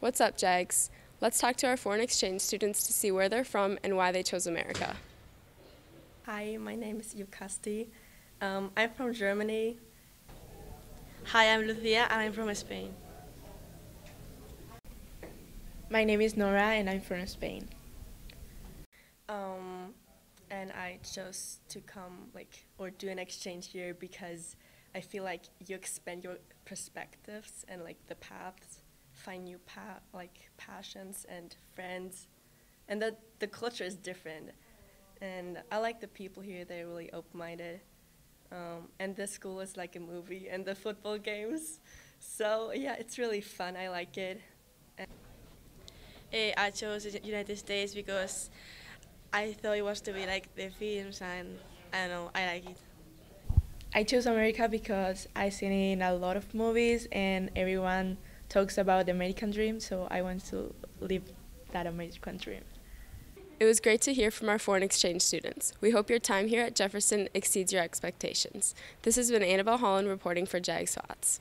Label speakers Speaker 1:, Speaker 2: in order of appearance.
Speaker 1: What's up, Jags? Let's talk to our foreign exchange students to see where they're from and why they chose America.
Speaker 2: Hi, my name is Yukasti. Um, I'm from Germany.
Speaker 3: Hi, I'm Lucia and I'm from Spain.
Speaker 4: My name is Nora and I'm from Spain.
Speaker 2: Um, and I chose to come like or do an exchange here because I feel like you expand your perspectives and like the paths, find new path like passions and friends, and that the culture is different. And I like the people here; they're really open-minded. Um, and the school is like a movie, and the football games. So yeah, it's really fun. I like it.
Speaker 3: Uh, I chose the United States because I thought it was to be like the films, and I don't know, I like it.
Speaker 4: I chose America because I've seen it in a lot of movies and everyone talks about the American dream, so I want to live that American dream.
Speaker 1: It was great to hear from our foreign exchange students. We hope your time here at Jefferson exceeds your expectations. This has been Annabelle Holland reporting for JAG Spots.